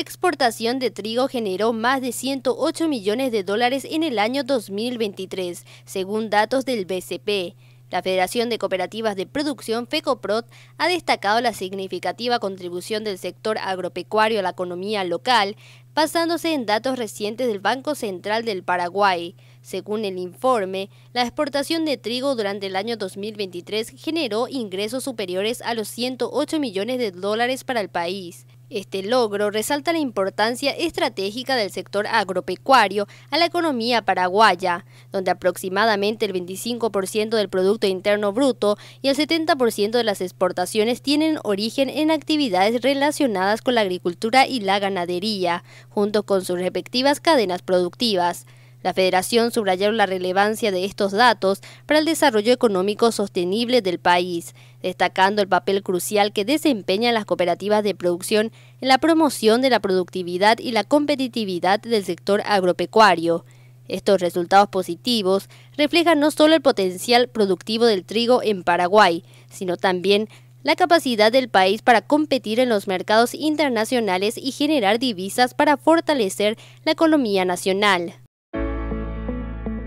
exportación de trigo generó más de 108 millones de dólares en el año 2023, según datos del BCP. La Federación de Cooperativas de Producción, FECOPROD, ha destacado la significativa contribución del sector agropecuario a la economía local, basándose en datos recientes del Banco Central del Paraguay. Según el informe, la exportación de trigo durante el año 2023 generó ingresos superiores a los 108 millones de dólares para el país. Este logro resalta la importancia estratégica del sector agropecuario a la economía paraguaya, donde aproximadamente el 25% del Producto Interno Bruto y el 70% de las exportaciones tienen origen en actividades relacionadas con la agricultura y la ganadería, junto con sus respectivas cadenas productivas. La Federación subrayó la relevancia de estos datos para el desarrollo económico sostenible del país, destacando el papel crucial que desempeñan las cooperativas de producción en la promoción de la productividad y la competitividad del sector agropecuario. Estos resultados positivos reflejan no solo el potencial productivo del trigo en Paraguay, sino también la capacidad del país para competir en los mercados internacionales y generar divisas para fortalecer la economía nacional.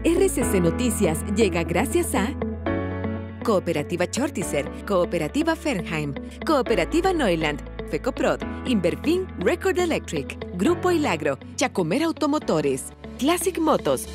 RCC Noticias llega gracias a Cooperativa Chortizer, Cooperativa Fernheim, Cooperativa Neuland, FECOPROD, Inverfin Record Electric, Grupo Ilagro, Chacomer Automotores, Classic Motos,